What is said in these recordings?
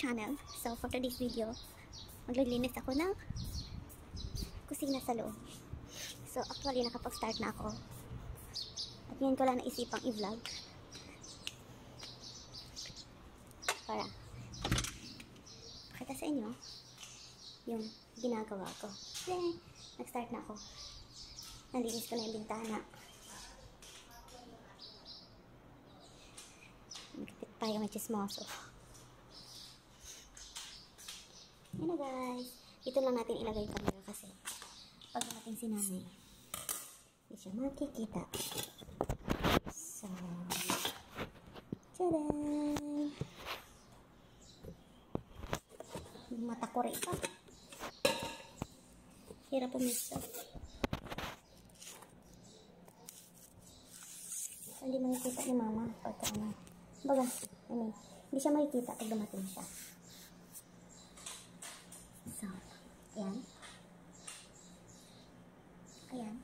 channel. So, for today's video, maglilinis ako ng kusina sa loob. So, actually, nakapag-start na ako. At ngayon ko lang naisipang i-vlog. Para pakita sa inyo yung ginagawa ko. Yay! Nag-start na ako. Nalinis ko na yung bintana. Magkapit pa yung may chismoso. Yan na guys. Ito lang natin ilagay yung camera kasi pag natin si nanay, hindi siya makikita. So! Yung mata ko rin pa. Hirap umisa. Hindi makikita ni mama pagka ano. Baga, I mean, hindi siya makikita pag dumating siya. So, ayan. Ayan.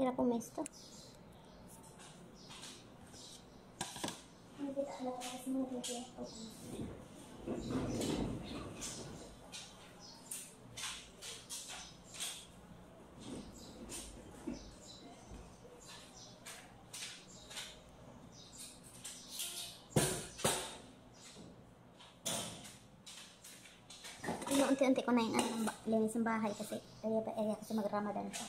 Hirap pumesto. Hindi kita alam kasi mga pumesto. Unti-unti ko na yung ano, linis ng bahay kasi area pa area kasi mag-ramadan pa.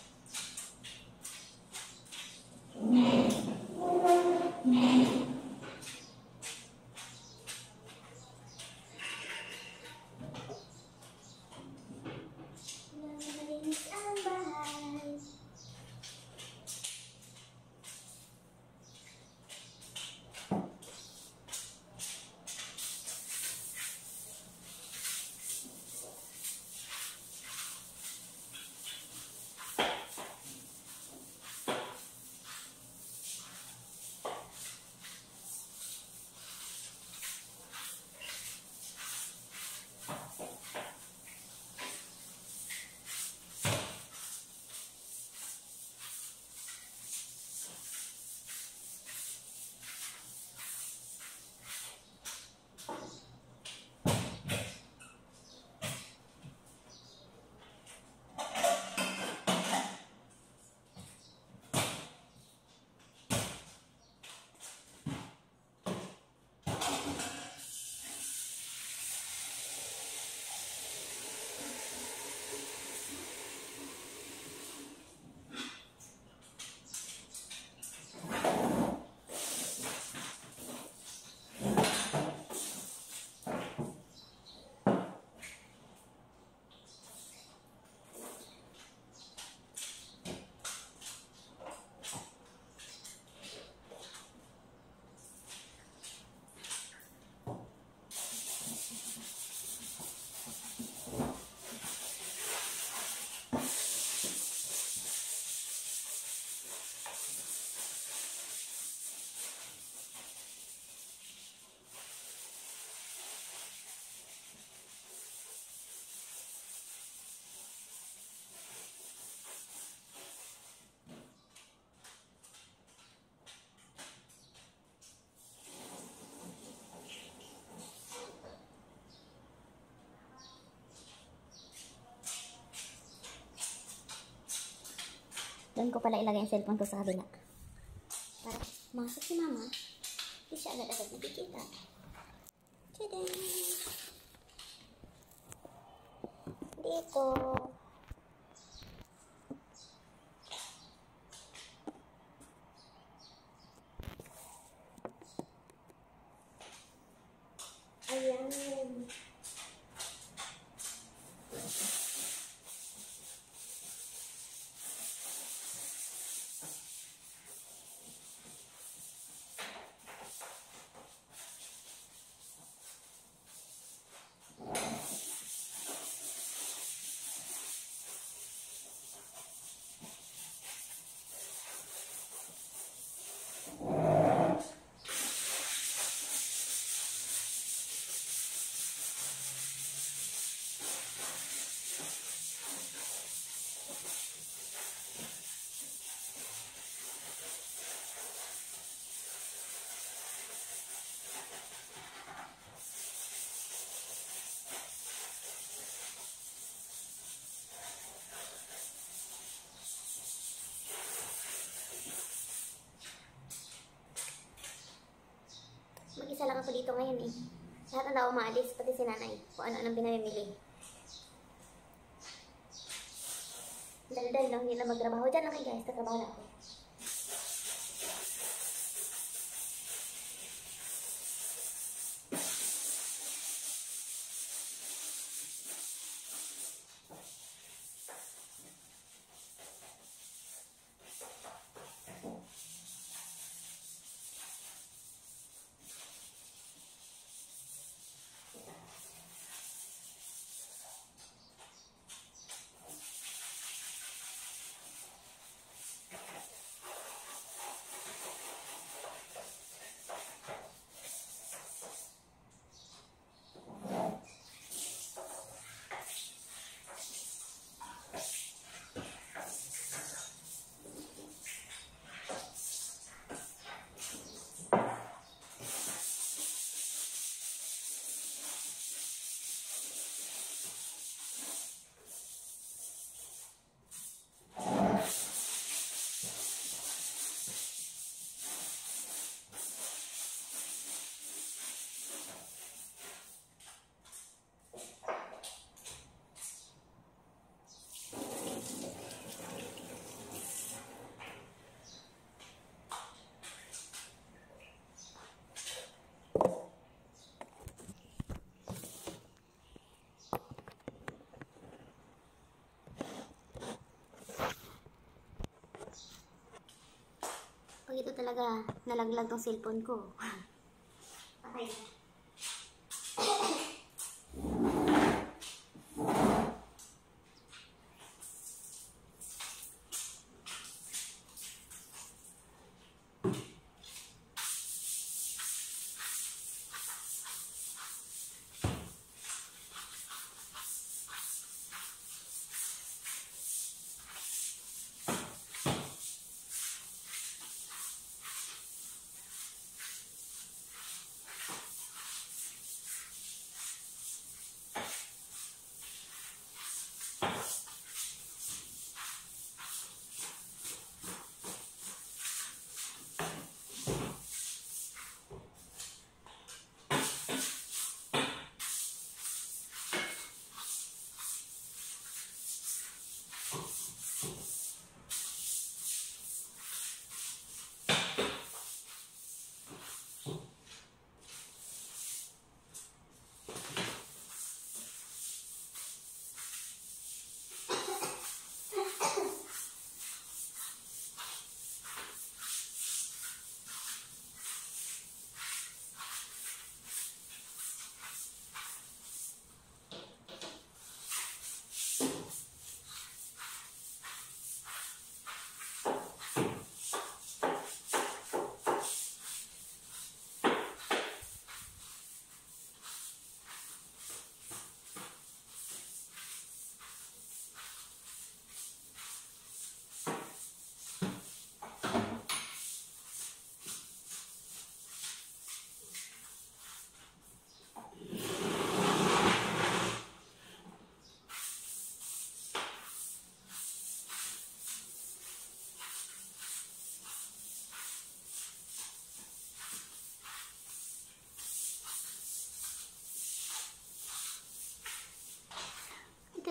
フフフ。Doon ko pala ilagay ang cellphone ko sa kabila. Para masok si mama, hindi siya agad-agad nakikita. Tada! Dito. Ayan. dito ngayon eh. Daw umaalis, pati si nanay. Kung ano-anong binamimili. Dahil-dahil lang, na magtrabaho. Diyan lang kayo guys, tatrabaho na ako. Pag ito talaga, nalaglag tong cellphone ko.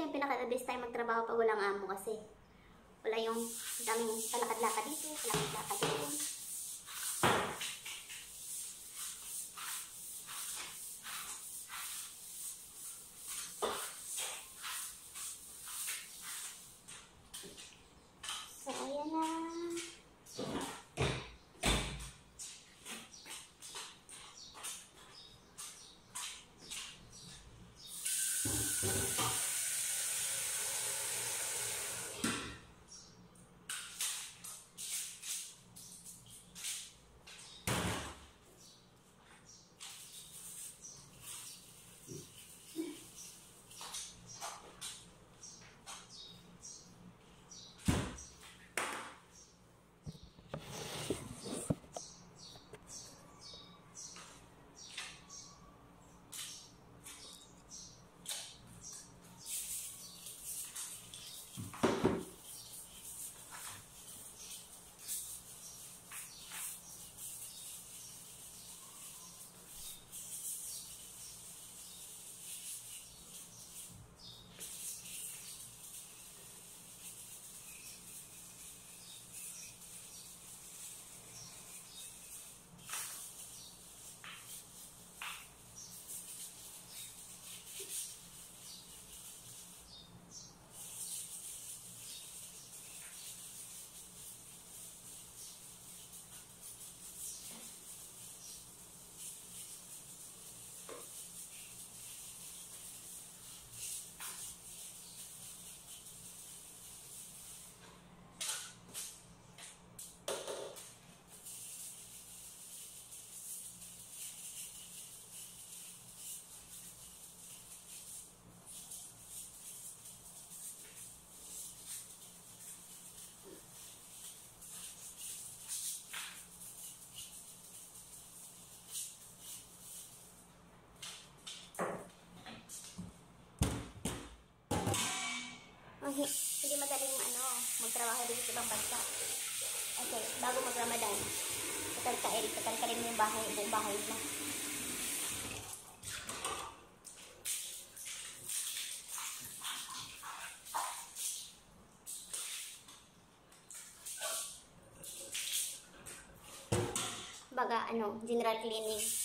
Ito yung pinaka-the best time magtrabaho pag walang amo kasi wala yung daming palakad-lakad dito, palakad-lakad dito. Ibang bansa. Okay, bago mag-Ramadan, tatalkain, tatalkain mo yung bahay, buong bahay mo. Baga, ano, general cleaning.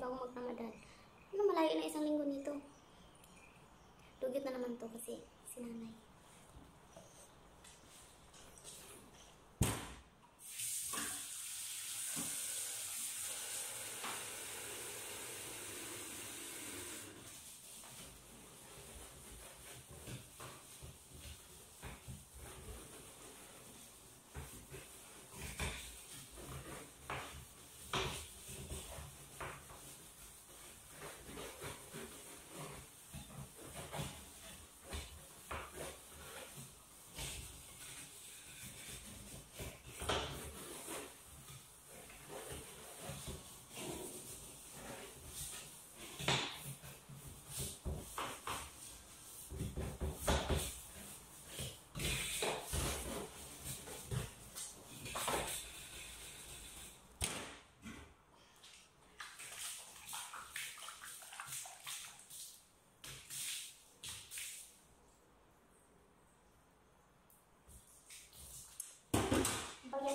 Bago mag-ramadan. Ano, malayo na isang linggo nito. Dugyot na naman to kasi sinanay.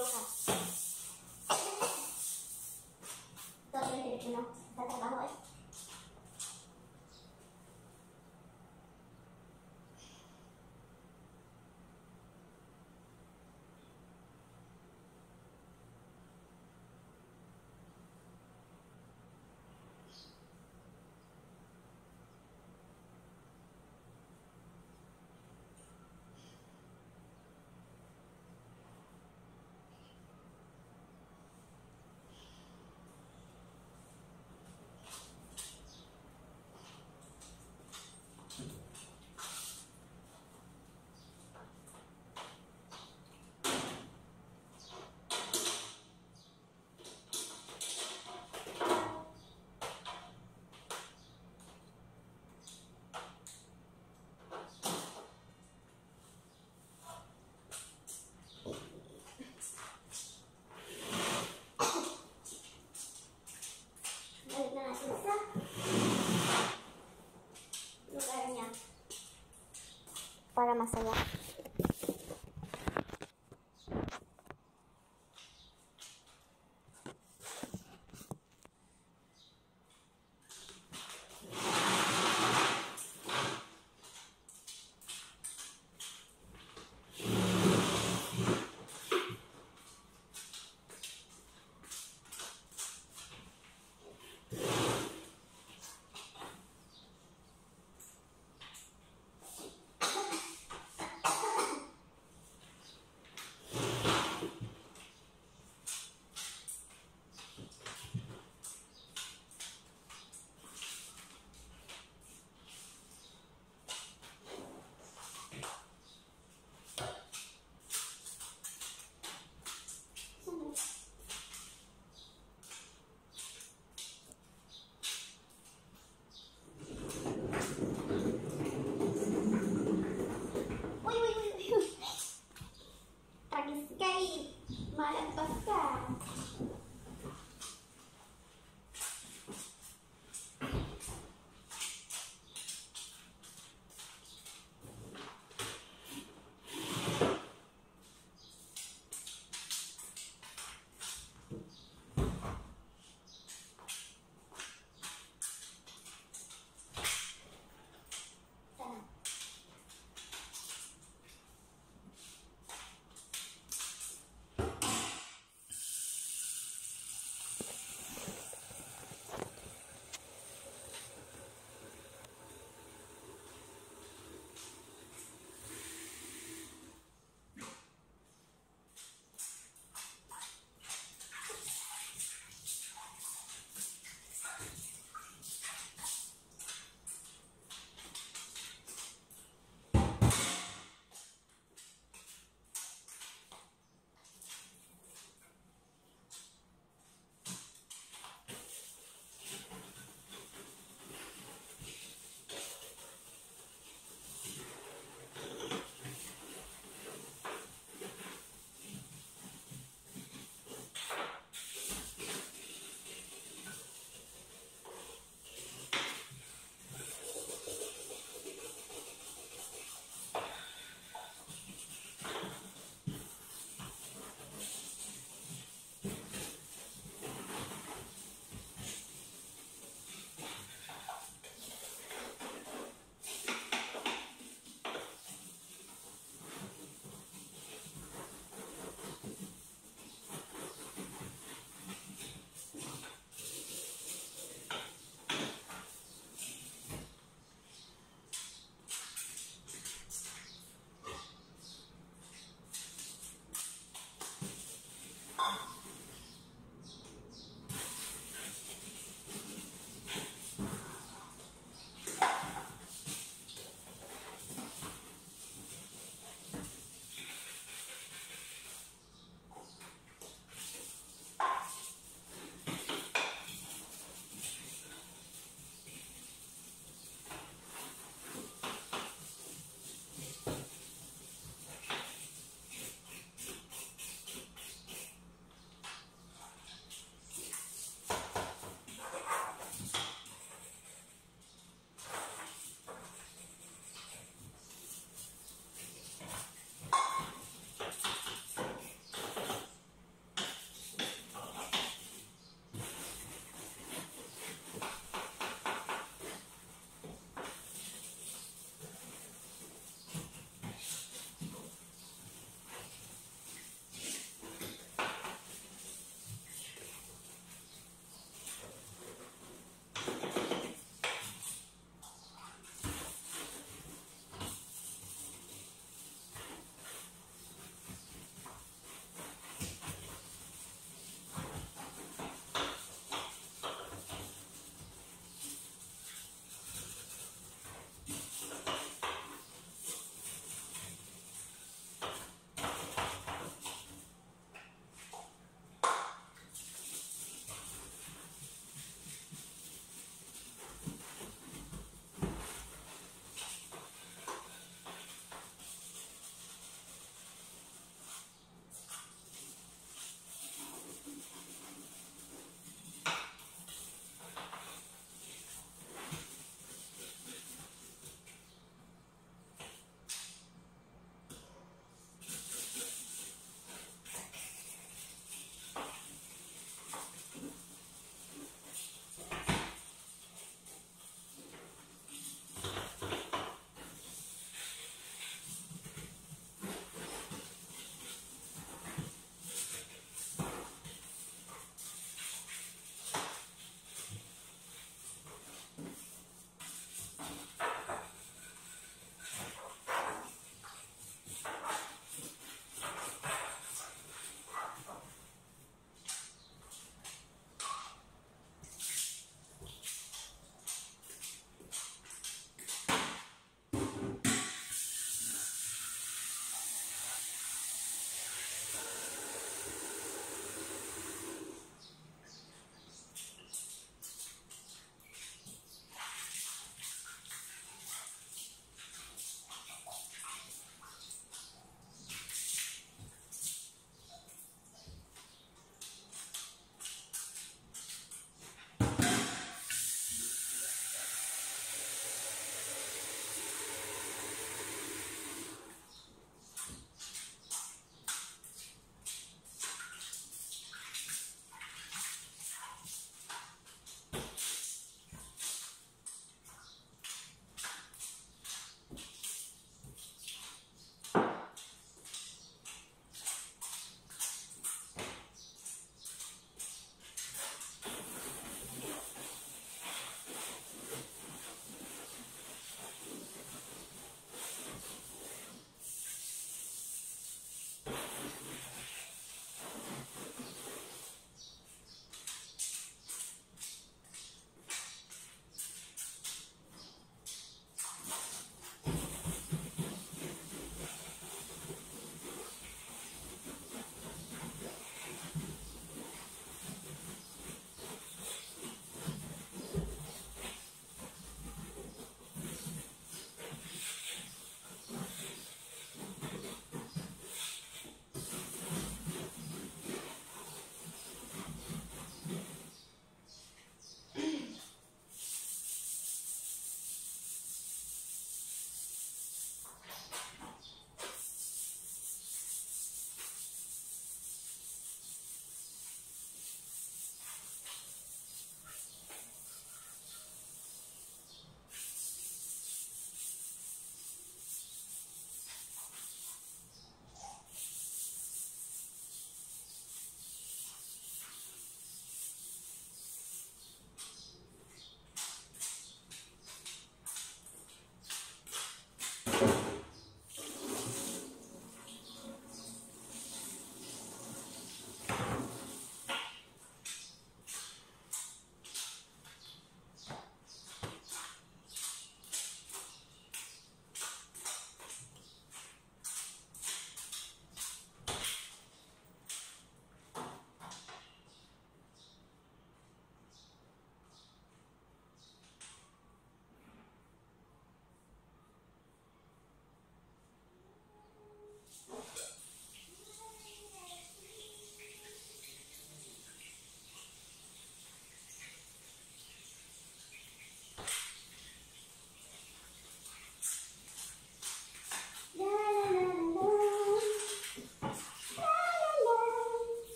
telepono na to. Wala. Ba't narinig ko ang telepono? Bruja. Ito yung Pilipino. Tatrabaho eh. Balik na natin sa lugar niya. Para masaya.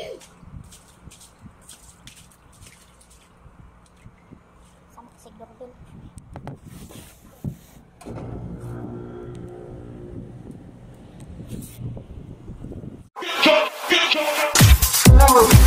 triệu xong xịt đồ pin Chop, chop, chop.